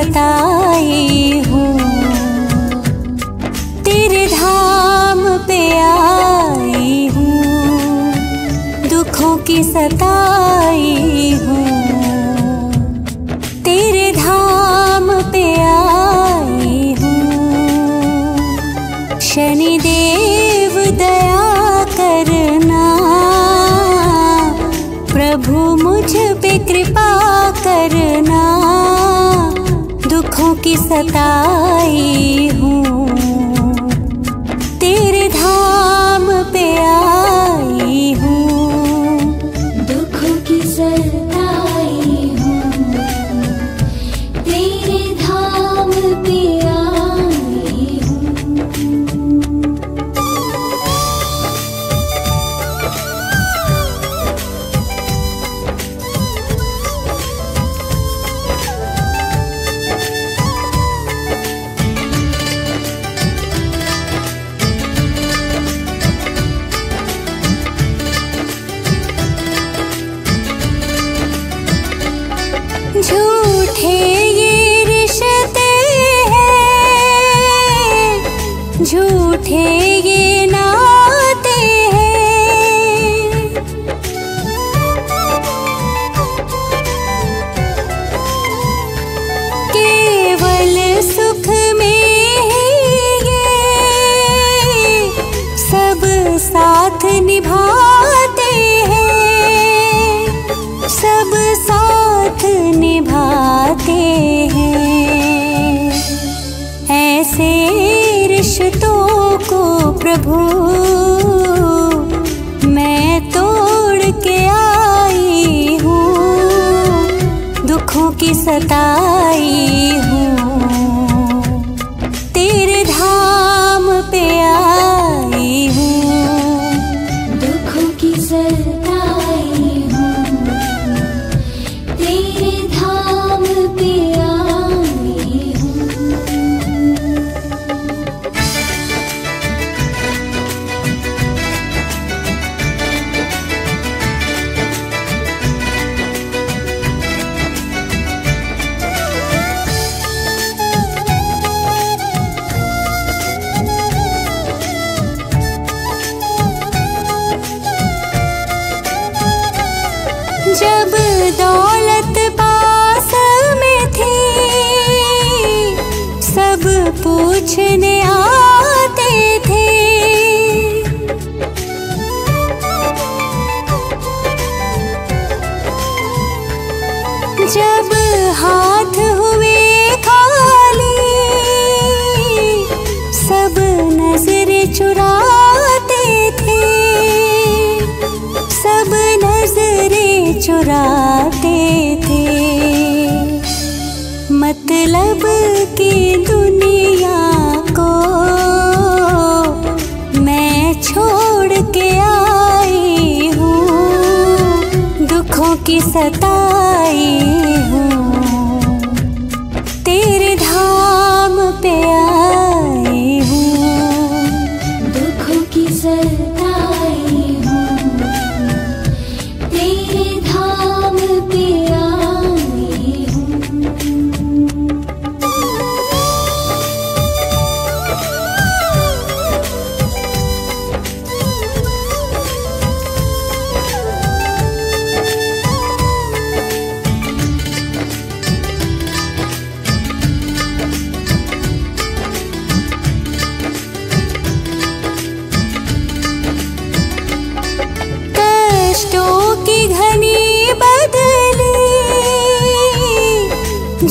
सताई हूँ। तेरे धाम पे आई हूँ। दुखों की सताई हूँ। तेरे धाम पे आई हूँ। शनिदेव दया करना। प्रभु मुझ पे कृपा सताई हूँ। आँखों की सताई हूँ।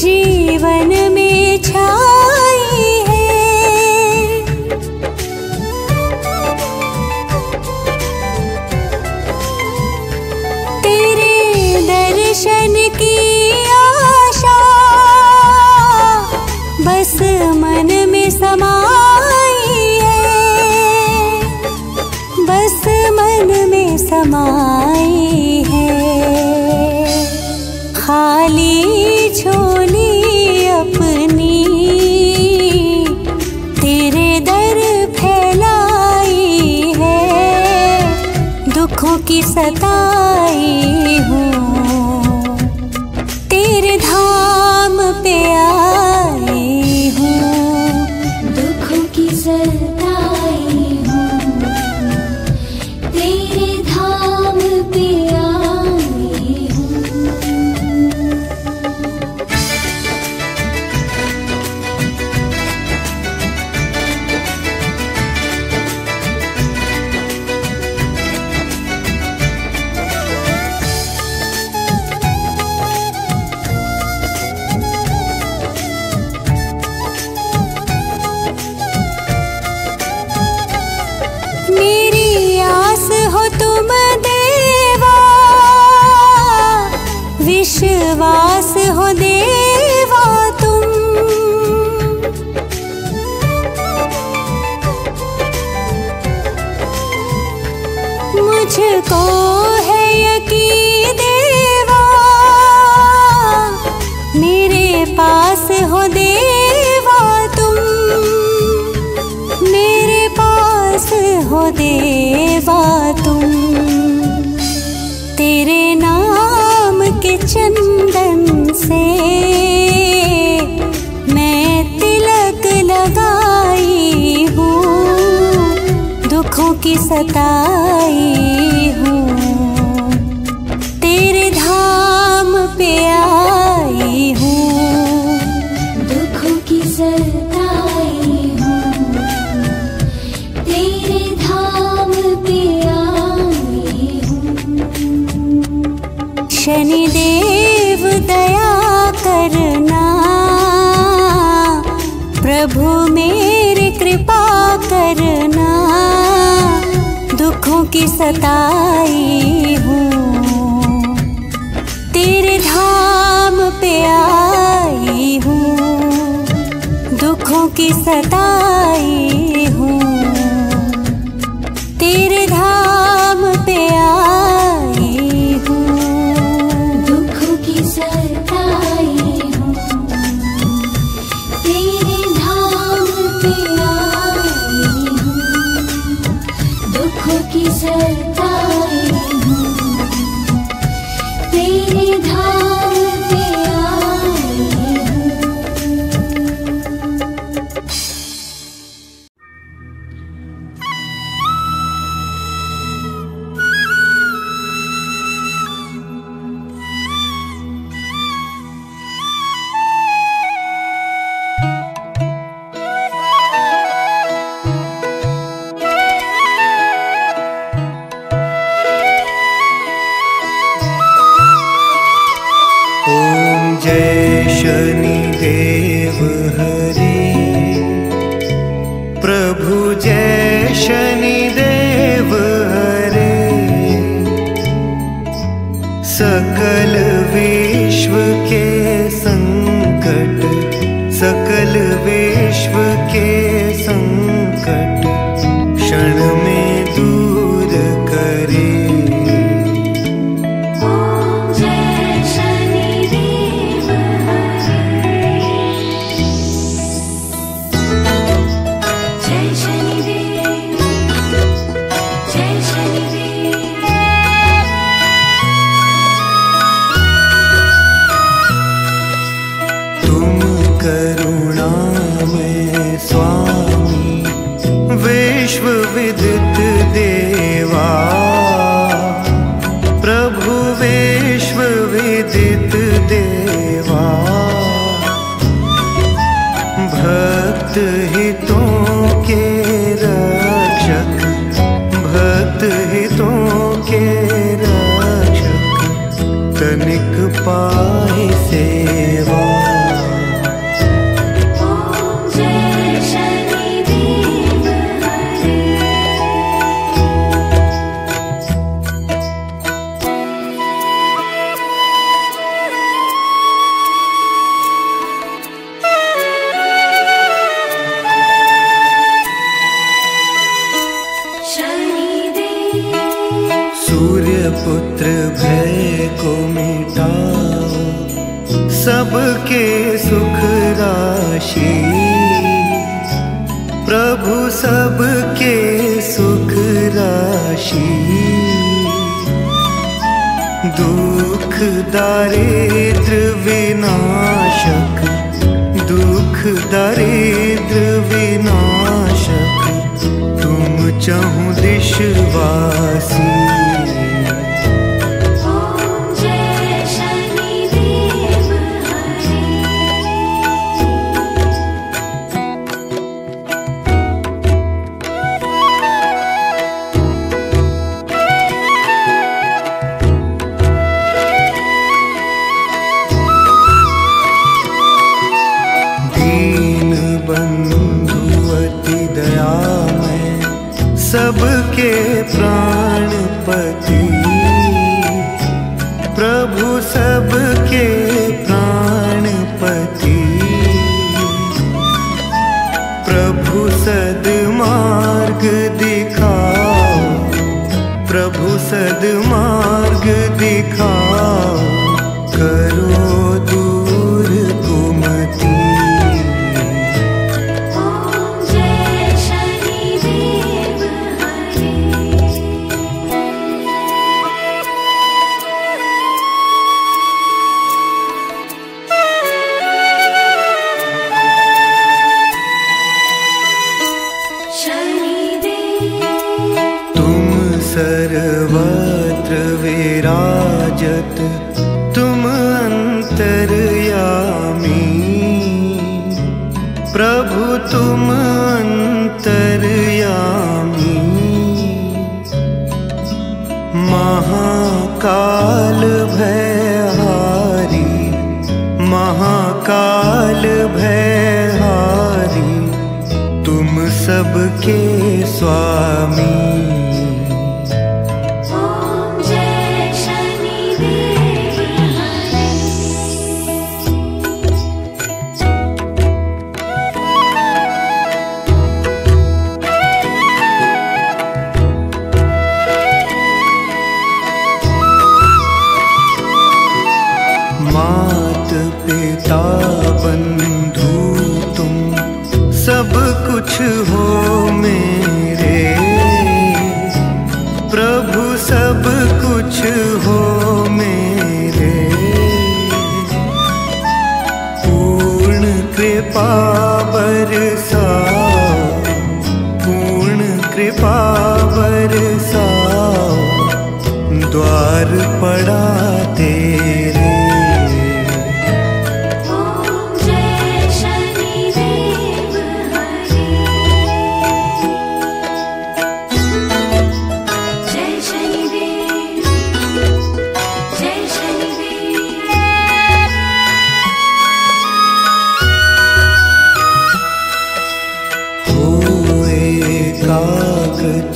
जीवन में छा तुम देवा। विश्वास हो देवा तुम। मुझको है यकीन देवा। मेरे पास हो देवा तुम। मेरे पास हो देवा की सताई हूँ। तेरे धाम पे आई हूँ। दुखों की सताई हूँ। तेरे धाम पे आई हूँ। शनि देव दया करना, प्रभु मेरी कृपा करना। दुखों की सताई हूँ। तेरे धाम पे आई हूँ। दुखों की सताई शनिदेव हरे सकल विश्व के संकट सकल विश्व के भक्त हितों सूर्य पुत्र भय को मिटाओ। सबके सुख राशि। प्रभु सबके सुख राशि। दुख दारिद्र विनाशक। दुख दारिद्र विनाशक। तुम चाहूँ दिशवासी। के प्राणपति प्रभु सबके कृपा सा द्वार पडा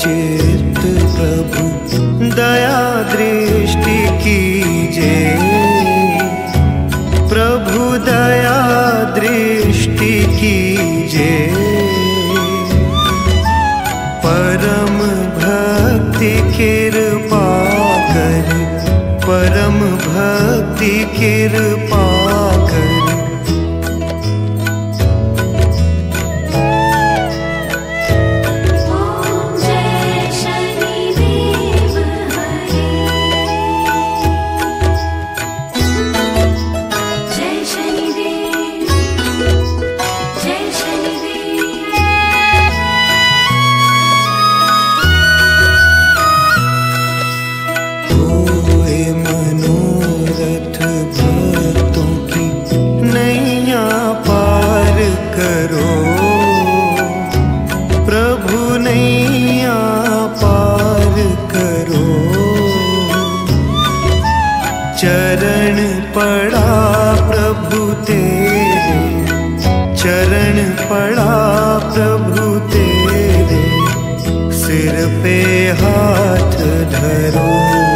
चेत प्रभु दयाद्रि चरण पड़ा प्रभु तेरे। चरण पड़ा प्रभु तेरे। सिर पे हाथ धरो।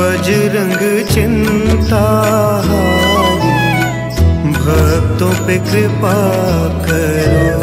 बजरंग चिंता भक्तों पे कृपा करो।